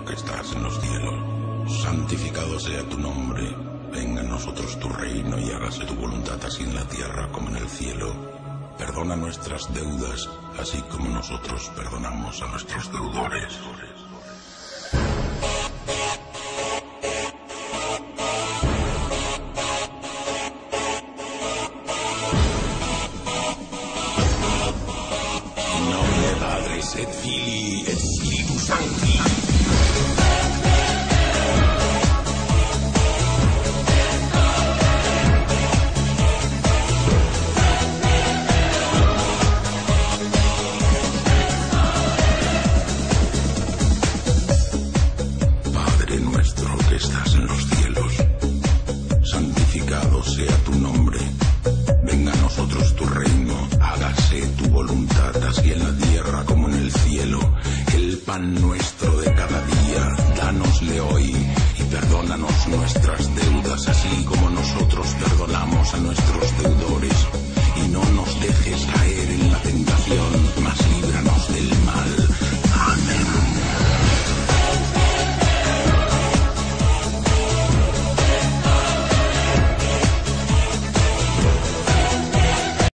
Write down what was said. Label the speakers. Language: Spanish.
Speaker 1: que estás en los cielos, santificado sea tu nombre, venga a nosotros tu reino y hágase tu voluntad así en la tierra como en el cielo. Perdona nuestras deudas, así como nosotros perdonamos a nuestros deudores. In nomine Patris et Filii et sea tu nombre. Venga a nosotros tu reino, hágase tu voluntad, así en la tierra como en el cielo. El pan nuestro de cada día, dánosle hoy y perdónanos nuestras deudas, así como nosotros perdonamos a nuestros deudores. Y no nos dejes caer en la tentación